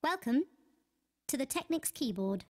Welcome to the Technics keyboard.